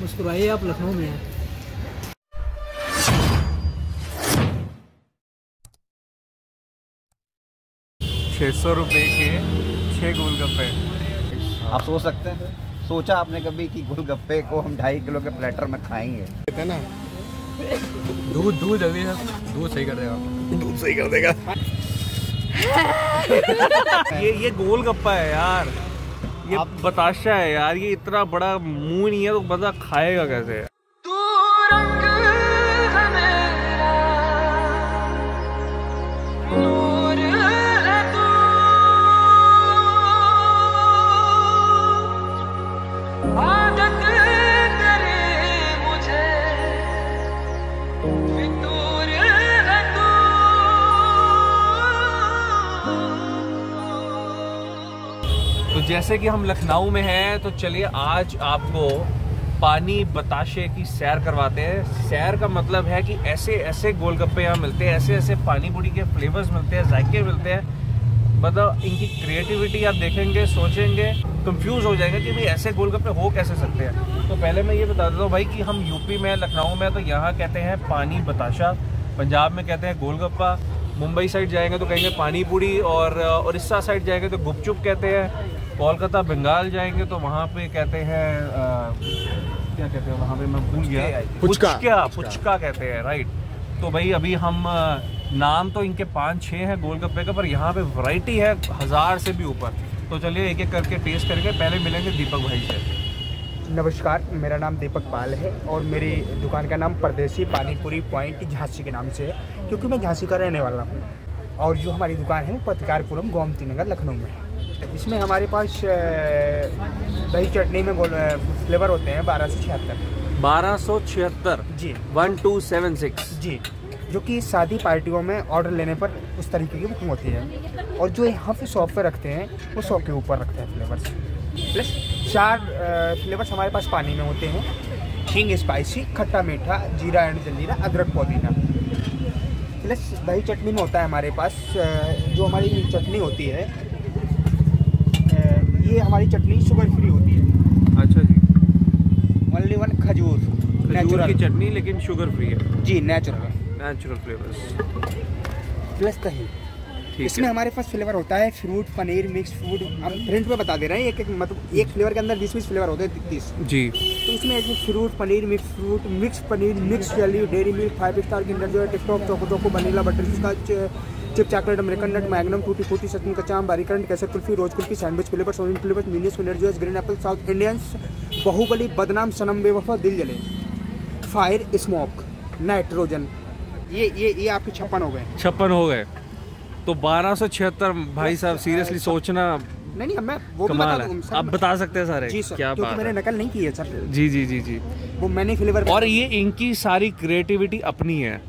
मुस्कुराइए आप लखनऊ में हैं। छः सौ रुपये के छः गोलगप्पे। आप सोच सकते हैं। सोचा आपने कभी कि गोलगप्पे को हम ढाई किलो के प्लेटर में खाएँगे? है ना दूध दूध जल्दी से दूध सही कर देगा। दूध सही कर देगा। ये ये गोलगप्पा है यार। ये बताशा है यार ये इतना बड़ा मुँह नहीं है तो बंदा खाएगा कैसे? जैसे कि हम लखनऊ में हैं तो चलिए आज आपको पानी बताशे की सैर करवाते हैं। सैर का मतलब है कि ऐसे ऐसे गोलगप्पे यहाँ मिलते हैं, ऐसे ऐसे पानी पूरी के फ्लेवर्स मिलते हैं, जायके मिलते हैं। मतलब इनकी क्रिएटिविटी आप देखेंगे, सोचेंगे कंफ्यूज हो जाएँगे कि भाई ऐसे गोलगप्पे हो कैसे सकते हैं। तो पहले मैं ये बता देता हूँ भाई कि हम यूपी में, लखनऊ में तो यहाँ कहते हैं पानी बताशा। पंजाब में कहते हैं गोलगप्पा। मुंबई साइड जाएँगे तो कहेंगे पानी पूरी और उड़ीसा साइड जाएँगे तो गुपचुप कहते हैं। कोलकाता बंगाल जाएँगे तो वहाँ पे कहते हैं क्या कहते हैं वहाँ पे मैं भूल गया। पुचका। पुचका। पुचका। कहते हैं राइट तो भाई अभी हम नाम तो इनके पाँच छः हैं गोलगप्पे का पर यहाँ पे वैरायटी है हज़ार से भी ऊपर। तो चलिए एक एक करके टेस्ट करके पहले मिलेंगे दीपक भाई से। नमस्कार मेरा नाम दीपक पाल है और मेरी दुकान का नाम परदेसी पानीपुरी पॉइंट झांसी के नाम से है क्योंकि मैं झांसी का रहने वाला हूँ। और जो हमारी दुकान है वो पत्रकारपुरम गोमती नगर लखनऊ में है। इसमें हमारे पास दही चटनी में फ्लेवर होते हैं बारह सौ छिहत्तर। बारह सौ छिहत्तर? जी। वन टू सेवन सिक्स जी। जो कि शादी पार्टियों में ऑर्डर लेने पर उस तरीके की बुकिंग होती है। और जो यहाँ पे शॉप पे रखते हैं वो शॉप के ऊपर रखते हैं फ्लेवर्स। प्लस चार फ्लेवर्स हमारे पास पानी में होते हैं। हिंग स्पाइसी खट्टा मीठा जीरा एंड जल्दीरा अदरक पुदीना। प्लस दही चटनी में होता है हमारे पास जो हमारी चटनी होती है ये हमारी चटनी शुगर फ्री होती है। अच्छा जी। ओनली वन खजूर। खजूर की चटनी लेकिन शुगर फ्री है। जी नेचुरल नेचुरल फ्लेवर्स प्लस दही। इसमें हमारे पास फ्लेवर होता है फ्रूट पनीर मिक्स फ़ूड हम प्रिंट में बता दे रहे हैं एक एक मतलब एक फ्लेवर के अंदर बीस बीस फ्लेवर होते हैं तीस। जी। तो इसमें ऐसे fruit paneer mix fruit mix paneer mix jelly dairy milk five star kinder जो है TikTok choco choco vanilla butter scotch chip chocolate American nut magnum tutti frutti Sachin कच्चा आम बारी करंट कैसे kulfi rose kulfi sandwich flavour सोनिन flavour मिनियस विनर जो green apple South Indians Baahubali बदनाम सनम बेवफा दिल जले। Fire smoke nitrogen. ये ये ये आपके छप्पन हो गए। छप्पन हो गए। तो बारह सौ छिहत्तर भाई साहब सीरियसली सोचना नहीं नहीं मैं वो भी बता कमाल है। आप बता सकते हैं सारे जी सर क्या बात मैंने नकल नहीं की है सर। जी जी जी जी। वो मैंने फ्लेवर और ये इनकी सारी क्रिएटिविटी अपनी है।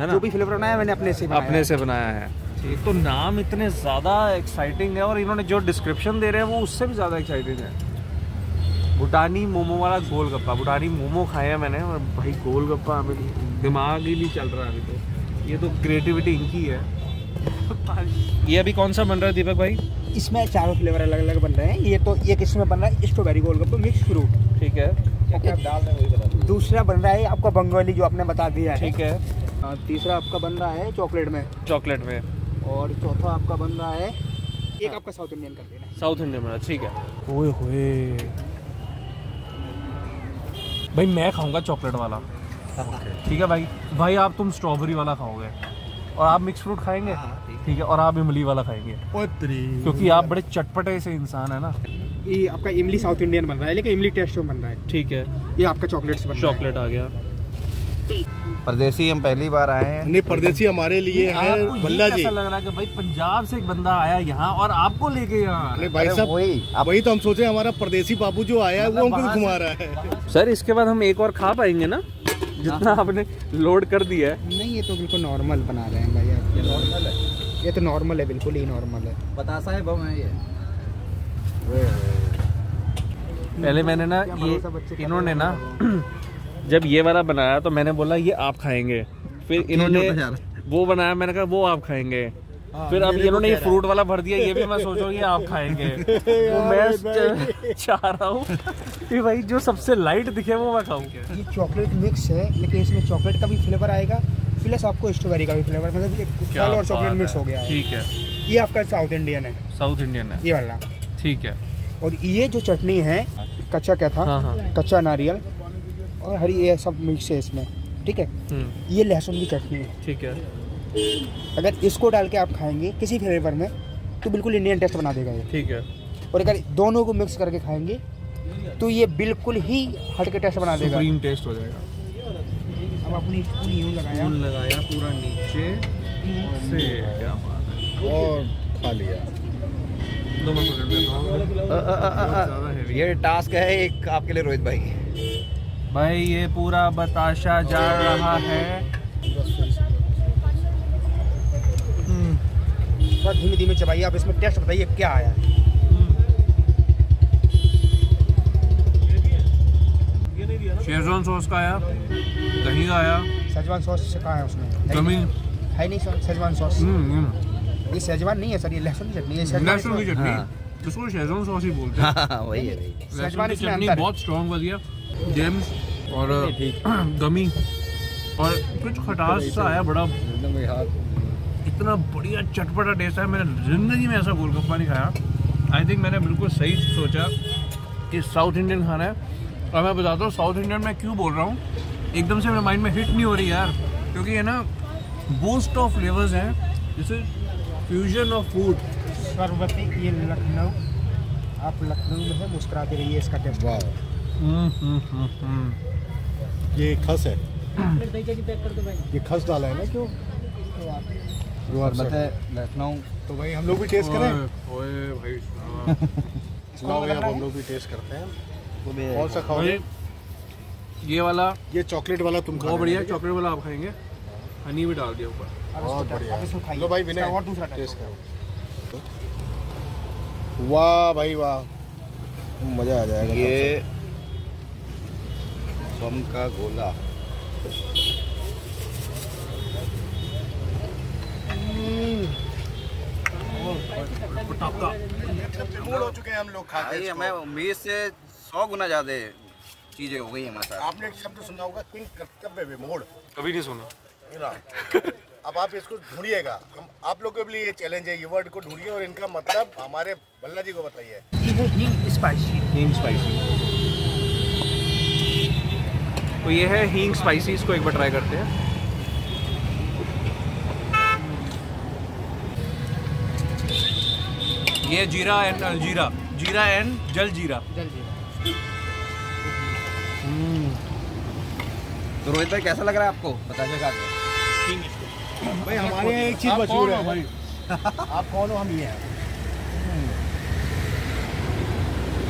है ना? जो भी फ्लेवर बनाया मैंने अपने से बनाया अपने से बनाया है। एक तो नाम इतने ज़्यादा एक्साइटिंग है और इन्होंने जो डिस्क्रिप्शन दे रहे हैं वो उससे भी ज़्यादा एक्साइटिंग है। भूटानी मोमो वाला गोलगप्पा भूटानी मोमो खाया मैंने और भाई गोलगप्पा अभी दिमाग ही नहीं चल रहा अभी तो। ये तो क्रिएटिविटी इनकी है। ये अभी कौन सा बन रहा है दीपक भाई? इसमें चारों फ्लेवर अलग अलग बन रहे हैं। ये तो एक इसमें बन रहा है? स्ट्रॉबेरी गोलगप्पा मिक्स फ्रूट ठीक है। दूसरा बन रहा है आपका बंगाली जो आपने बता दिया है। ठीक है हाँ, तीसरा आपका बन रहा है चॉकलेट में। चॉकलेट में। और चौथा आपका बन रहा है एक आपका साउथ इंडियन कर देना साउथ इंडियन में ठीक है। ओए होए। भाई मैं खाऊँगा चॉकलेट वाला। ठीक है भाई? भाई आप तुम स्ट्रॉबेरी वाला खाओगे। और आप मिक्स फ्रूट खाएँगे? ठीक है। और आप इमली वाला खाएँगे। क्योंकि आप बड़े चटपटे से इंसान है ना। ये आपका इमली साउथ इंडियन बन रहा है लेकिन इमली टेस्ट बन रहा है। ठीक है। ये आपका चॉकलेट बन है। चॉकलेट आ गया। परदेसी हम पहली बार आए हैं। नहीं परदेसी हमारे लिए है आपको भल्ला जी। लग रहा है कि भाई पंजाब से एक बंदा आया यहाँ और आपको लेके यहाँ अरे भाई साहब वही आप वही तो हम सोचे हमारा परदेसी बाबू जो आया है वो मतलब हमको घुमा रहा है। सर इसके बाद हम एक और खा पाएँगे ना? जितना आपने लोड कर दिया है। नहीं ये तो बिल्कुल नॉर्मल बना रहे हैं भाई आप। ये नॉर्मल है। ये तो नॉर्मल है बिल्कुल ही नॉर्मल है। बतासा है बम है ये। पहले मैंने ना ये इन्होंने ना जब ये वाला बनाया तो मैंने बोला ये आप खाएँगे। फिर इन्होंने वो बनाया मैंने कहा वो आप खाएँगे। फिर अब इन्होंने ये फ्रूट वाला भर दिया ये भी मैं सोच रहा हूँ ये आप खाएँगे। तो मैं चाह रहा हूँ ये भाई जो सबसे लाइट दिखे वो मैं खाऊं। ये चॉकलेट मिक्स है लेकिन इसमें चॉकलेट का भी फ्लेवर आएगा प्लस आपको स्ट्रॉबेरी का भी फ्लेवर मतलब फल और चॉकलेट मिक्स हो। गया ठीक है। ये आपका साउथ इंडियन है। साउथ इंडियन है। ये वाला। ठीक है। और ये जो चटनी है। कच्चा क्या था? हाँ हाँ। कच्चा नारियल। और हरी ये सब मिक्स है इसमें ठीक है हम्म, ये लहसुन की चटनी है ठीक है अगर इसको डाल के आप खाएँगे किसी फ्लेवर में तो बिल्कुल इंडियन टेस्ट बना देगा ये ठीक है और अगर दोनों को मिक्स करके खाएँगे तो ये बिल्कुल ही हट के टेस्ट बना देगा सुप्रीम टेस्ट हो जाएगा अब अपनी स्पून यूँ लगाया लगाया पूरा नीचे से क्या बात है और खा लिया ये टास्क है एक आपके लिए रोहित भाई भाई ये पूरा बताशा जा रहा है। हम्म, थोड़ा धीमे धीमे चबाइए आप इसमें टेस्ट बताइए क्या आया। है शेजवान सॉस का आया दही का आया। सेजवान सॉस से कहाँ है उसमें। है नहीं- है नहीं सर सॉस। हम्म। ये सेजवान नहीं है सर ये लहसुन की चटनी है लहसुन की चटनी। हाँ। जिसको शेजवान सॉस ही बोलते हैं। हाँ वही है। शेजवान इसमें है। बहुत स्ट्रॉन्ग बढ़िया जेम्स और गमी और कुछ खटास सा आया बड़ा। इतना बढ़िया चटपटा टेस्ट है मैंने ज़िंदगी में ऐसा गोलगप्पा नहीं खाया। आई थिंक मैंने बिल्कुल सही सोचा कि साउथ इंडियन खाना है। और मैं बताता हूँ साउथ इंडियन में क्यों बोल रहा हूँ? एकदम से मेरे माइंड में हिट नहीं हो रही यार क्योंकि ये ना बूस्ट ऑफ़ फ्लेवर्स हैं। जैसे फ्यूजन ऑफ़ फ़ूड सरबती ये लखनऊ। आप लखनऊ में है मुस्कुराते रहिए इसका टेस्ट। ये खस है। ये खस डाला है ना क्यों? लखनऊ तो भाई हम लोग भी टेस्ट करें। ओए भाई भाई अब हम लोग भी टेस्ट करते हैं। कौन सा खाओगे? ये वाला ये चॉकलेट वाला तुम बहुत बढ़िया चॉकलेट वाला आप खाएँगे? हनी भी डाल दिया ऊपर। बहुत बढ़िया। लो भाई विनय और दूसरा टेस्ट करो। वाह भाई वाह। मज़ा आ जाएगा ये स्वम का गोला। हो चुके हैं हम लोग खा भाई के हमें उम्मीद से सौ गुना ज़्यादा चीज़ें हो गई हमारे साथ आपने एक शब्द सुना होगा किंग कर्तव्य विमोड़ कभी नहीं सुना। अब आप इसको ढूंढिएगा। हम आप लोग के लिए ये चैलेंज है ये वर्ड को ढूंढिए और इनका मतलब हमारे भल्ला जी को बताइए। स्पाइसी स्पाइसी तो ये है हींग स्पाइसी इसको एक बार ट्राई करते हैं। ये जीरा एंड अलजीरा। जीरा एंड जल जीरा जल्दी तो रोहित भाई कैसा लग रहा है आपको? बताइए खा के। भाई हमारे यहाँ एक चीज़ मशहूर है। भाई? आप कौन हो? हम ये हैं।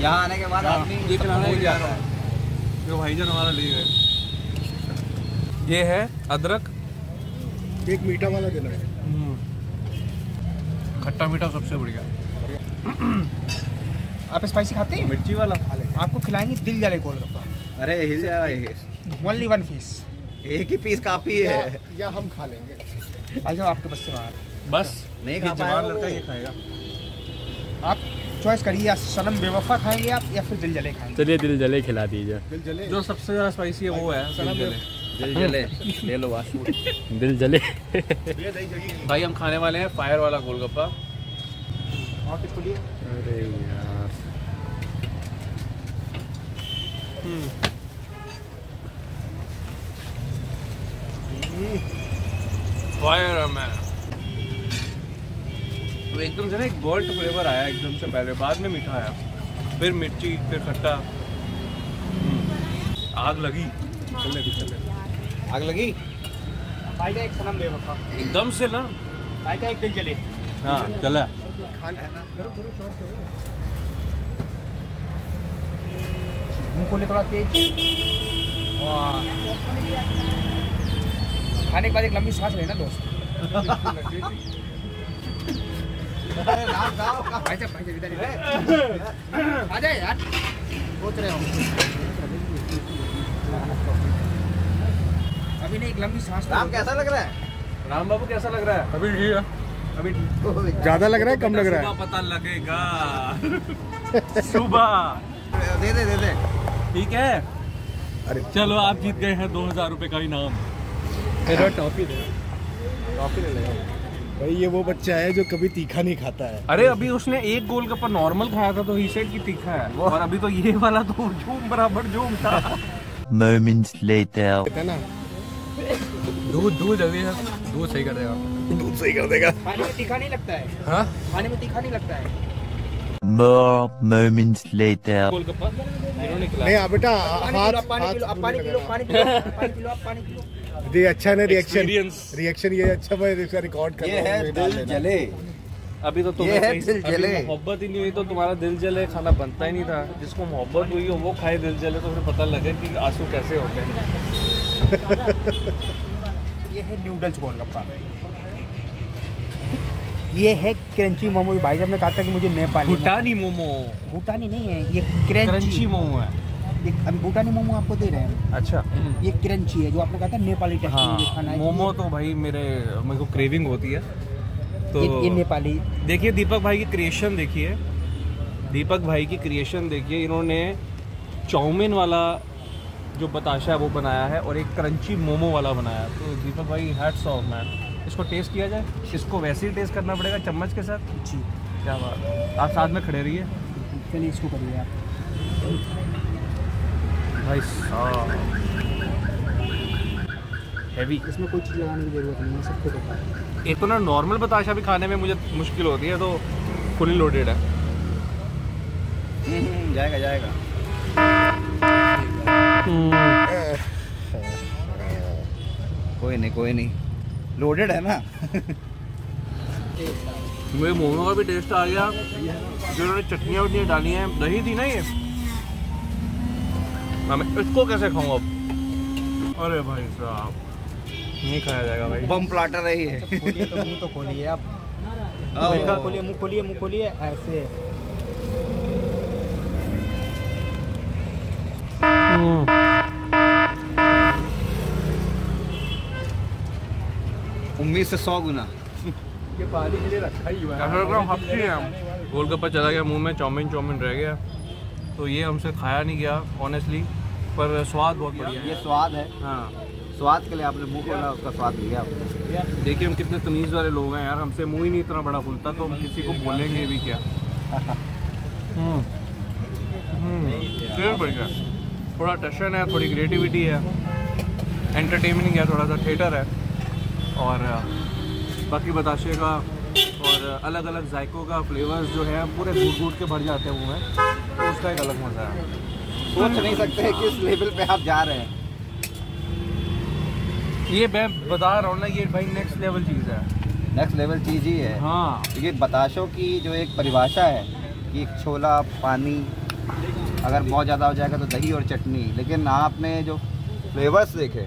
यहाँ आने के बाद आदमी ये है जो भाईजान हमारा ले गए ये है अदरक। एक मीठा वाला देना खट्टा मीठा सबसे बढ़िया। आप स्पाइसी खाते हैं? मिर्ची वाला आपको खिलाएँगे दिल जले गोलगप्पा अरे हिल ओनली वन पीस एक ही पीस काफ़ी है। या हम खा लेंगे। आ जाओ आपके बस से बाहर। बस। नहीं खा जवान लड़का ये खाएगा। आप चॉइस करिए या सनम बेवफा खाएँगे आप या फिर दिल जले खाएँगे। चलिए दिल जले खिला दीजिए। दिल जले। जो सबसे ज़्यादा स्पाइसी है वो है दिल जले। दिल जले ले लो दिल जले। भाई हम खाने वाले हैं फायर वाला गोलगप्पा। अरे यार। फायर तो एकदम से ना एक गोल्ड फ्लेवर आया एकदम से पहले। बाद में मीठा आया। फिर मिर्ची फिर खट्टा। हम्म, आग लगी। चले भी चले आग लगी? भाई का एक सनम बेवफा एकदम से ना? भाई का एक दिल जले। हाँ चला खोले थोड़ा तेज। खाने के बाद एक लंबी सांस लेना दोस्त। भाई साहब भाई साहब इधर इधर आ जाए यार। सोच रहे हो अभी नहीं एक लंबी सांस राम कैसा लग रहा है? राम बाबू कैसा लग रहा है? अभी ठीक है। अभी ज़्यादा लग रहा है कम लग रहा है? पता लगेगा। सुबह। दे दे दे दे। ठीक है? अरे। चलो आप जीत गए हैं दो हज़ार रुपए का इनाम। मेरा टॉफी दे। भाई ये वो बच्चा है जो कभी तीखा नहीं खाता है। अरे अभी उसने एक गोलगप्पा नॉर्मल खाया था तो ही सेड की तीखा है। और अभी तो ये वाला तो झूम बराबर झूम था। Moments later. ना दूध दूध जल्दी है दूध सही कर देगा। दूध सही कर देगा। पानी में तीखा नहीं लगता है। हाँ? पानी में तीखा नहीं लगता है। More moments later. नहीं आप बेटा पानी हाथ पानी पिलो, पानी पिलो, पानी पिलो, पानी पिलो, पानी पिलो। ये अच्छा ना रिएक्शन रिएक्शन ये अच्छा मैं इसका रिकॉर्ड कर ये रहा है ये दिल जले। अभी तो तुम्हें कहीं- दिल जले। मोहब्बत ही नहीं हुई तो तुम्हारा दिल जले खाना बनता ही नहीं था। जिसको मोहब्बत हुई हो वो खाए दिल जले तो फिर पता लगे कि आँसू कैसे होते हैं ये है नूडल्स गोलगप्पा ये है क्रंची मोमो। भाई साहब ने कहा था कि मुझे नेपाली भूटानी मोमो। भूटानी नहीं है ये क्रंची मोमो। है। ये अभी भूटानी मोमो आपको दे रहे हैं। अच्छा। ये क्रंची है जो आपने कहा था नेपाली खाना हाँ है। मोमो तो भाई मेरे मेरे को क्रेविंग होती है। तो ये, ये नेपाली। देखिए दीपक भाई की क्रिएशन देखिए। दीपक भाई की क्रिएशन देखिए। इन्होंने चाउमीन वाला जो बताशा है वो बनाया है और एक क्रंची मोमो वाला बनाया है। तो दीपक भाई हैट्स ऑफ़ मैन इसको टेस्ट किया जाए? इसको वैसे ही टेस्ट करना पड़ेगा चम्मच के साथ? जी। क्या बात आप साथ में खड़े रहिए। चलिए इसको करिए आप। भाई हैवी इसमें कोई चीज़ लगाने की ज़रूरत नहीं है सब कुछ होता है। एक तो नॉर्मल बताशा भी खाने में मुझे मुश्किल होती है तो फुली लोडेड है। हम्म, जाएगा जाएगा। कोई नहीं कोई नहीं। लोडेड है ना? मुझे मोमो का भी टेस्ट आ गया। जो उन्होंने चटनियाँ वटनियाँ डाली हैं दही थी ना ये? हाँ, मैं इसको कैसे खाऊं अब? अरे भाई साहब नहीं खाया जाएगा भाई। बम प्लाटर रही है खोलिए तो मुँह तो खोलिए आप। खोलिए मुँह खोलिए मुँह खोलिए ऐसे। उम्मीद से सौ गुना। ये पानी के लिए रखा ही हुआ हैं। गोलगप्पा चला गया मुँह में चाउमीन चाउमीन रह गया। तो ये हमसे खाया नहीं गया ऑनेस्टली पर स्वाद बहुत बढ़िया ये है स्वाद है। हाँ। स्वाद के लिए आपने मुँह खोला उसका स्वाद लिया आपने देखिए हम कितने तमीज़ वाले लोग हैं यार हमसे मुँह ही नहीं इतना बड़ा खुलता तो हम किसी को बोलेंगे भी क्या। हम्म। हम्म, बढ़िया। थोड़ा टशन है थोड़ी क्रिएटिविटी है एंटरटेनमेंट है थोड़ा सा थिएटर है और बाकी बताशे का और अलग अलग जायकों का फ्लेवर्स जो है पूरे घूट घूट के भर जाते हुए हैं तो उसका एक अलग मज़ा है। सोच नहीं सकते किस लेवल पे आप जा रहे हैं। ये मैं बता रहा हूँ ना ये भाई नेक्स्ट लेवल चीज़ है। नेक्स्ट लेवल चीज़ ही है। हाँ। ये बताशों की जो एक परिभाषा है कि छोला पानी अगर बहुत ज़्यादा हो जाएगा तो दही और चटनी। लेकिन आपने जो फ्लेवर्स देखे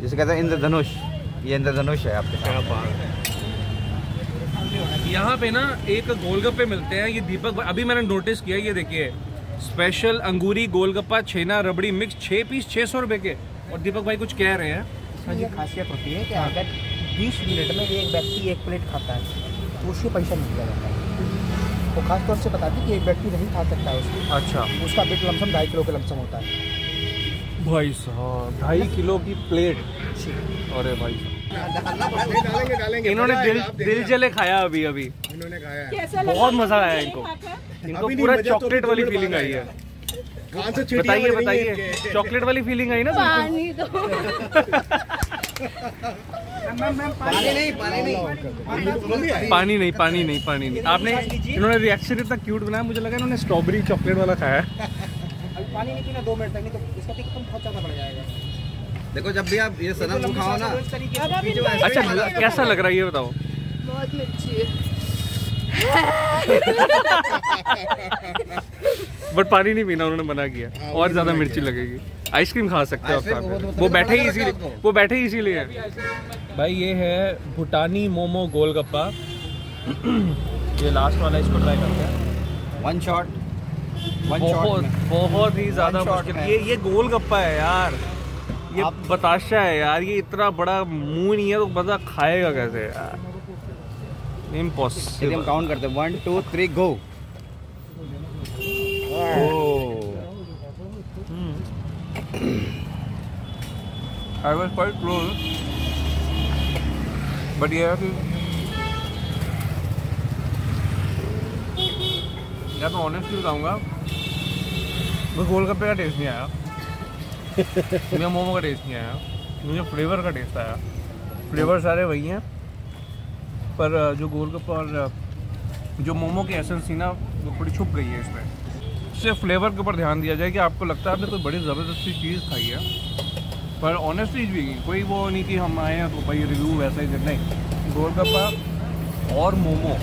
जिसे कहते हैं इंद्रधनुष ये इंद्रधनुष है आपके यहाँ पे ना एक गोलगप्पे मिलते हैं ये दीपक अभी मैंने नोटिस किया ये देखिए। स्पेशल अंगूरी गोलगप्पा छेना रबड़ी मिक्स छः पीस छः सौ रुपये के। और दीपक भाई कुछ कह रहे हैं। इसमें ये खासियत होती है कि अगर 20 मिनट में एक व्यक्ति एक प्लेट खाता है तो उससे पैसा जाता है। वो खास तौर से बताते हैं कि एक व्यक्ति नहीं खा सकता है उसको। अच्छा। उसका वेट लमसम ढाई किलो के लमसम होता है। भाई साहब ढाई किलो की प्लेट? अरे भाई डालेंगे डालेंगे। इन्होंने दिल दिल जले खाया अभी अभी। इन्होंने खाया। है कैसा लगा बहुत मज़ा आया इनको। इनको पूरा तो चॉकलेट वाली फीलिंग आई है। बताइए बताइए। चॉकलेट वाली फीलिंग आई ना? पानी दो। पानी नहीं पानी नहीं पानी नहीं। पानी नहीं पानी नहीं आपने इन्होंने रिएक्शन इतना क्यूट बनाया मुझे लगा इन्होंने स्ट्रॉबेरी चॉकलेट वाला खाया है। पानी नहीं पीना दो मिनट तक नहीं तो इसका कम बहुत ज़्यादा बढ़ जाएगा देखो जब भी आप ये सनम खाओ ना अच्छा कैसा लग रहा है ये बताओ? बहुत है। बट पानी नहीं पीना उन्होंने मना किया। और ज़्यादा मिर्ची लगेगी। आइसक्रीम खा सकते हो आप आइसक्रीम साथ में। वो- बैठे ही इसीलिए वो- बैठे ही इसीलिए। हैं। भाई ये है भूटानी मोमो गोलगप्पा। ये लास्ट वाला इसको ट्राई करते हैं। वन शॉट बहुत बहुत ही ज़्यादा मुश्किल। ये ये गोलगप्पा है यार। ये बताशा है यार ये इतना बड़ा मुँह नहीं है तो बंदा खाएगा कैसे यार? हम इम्पॉसिबल काउंट करते हैं। One two three go I was quite close but ये है कि या तो ऑनेस्टली बताऊँगा? मुझे गोलगप्पे का टेस्ट नहीं आया। मुझे मोमो का टेस्ट नहीं आया। मुझे फ्लेवर का टेस्ट आया। फ्लेवर सारे वही हैं। पर जो गोलगप्पा और जो मोमो की एसेंस थी ना, वो थोड़ी छुप गई है इसमें। सिर्फ़ फ्लेवर के ऊपर ध्यान दिया जाए कि आपको लगता है आपने कोई बड़ी ज़बरदस्ती चीज़ खाई है। पर ऑनेस्टली भी कोई वो नहीं कि हम आए हैं तो भाई रिव्यू वैसा ही नहीं गोलगप्पा और मोमो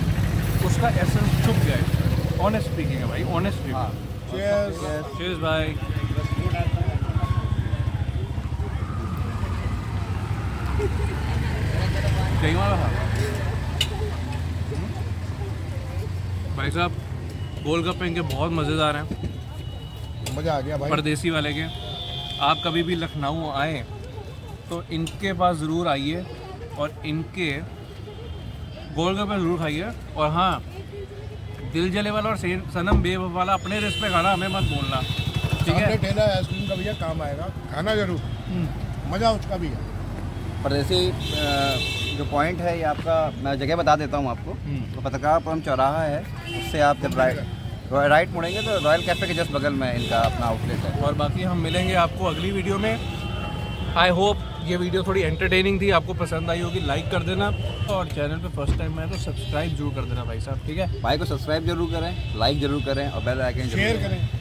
उसका एसेंस छुप गया है। ऑनेस्ट स्पीकिंग है भाई ऑनेस्ट स्पीकिंग चीज़ भाई कहीं वाला था भाई साहब गोलगप्पे इनके बहुत मज़ेदार हैं। मज़ा आ गया भाई। परदेसी वाले के। आप कभी भी लखनऊ आए तो इनके पास ज़रूर आइए और इनके गोलगप्पे ज़रूर खाइए। और हाँ दिल जले वाला और सनम बेब वाला अपने रिस्क पे खाना हमें मत बोलना। ठीक है? ठेला आइसक्रीम का भैया काम आएगा। खाना ज़रूर। मज़ा उसका भी है। परदेसी अ, जो पॉइंट है ये आपका मैं जगह बता देता हूँ आपको। तो पत्रकारपुरम चौराहा है उससे आप जब राइट राइट मुड़ेंगे तो रॉयल कैफ़े के जस्ट बगल में इनका अपना आउटलेट है। और बाकी हम मिलेंगे आपको अगली वीडियो में। आई होप ये वीडियो थोड़ी एंटरटेनिंग थी आपको पसंद आई होगी लाइक कर देना। और चैनल पे फ़र्स्ट टाइम है तो सब्सक्राइब ज़रूर कर देना भाई साहब ठीक है? भाई को सब्सक्राइब ज़रूर करें लाइक ज़रूर करें और बेल आइकन ज़रूर शेयर करें।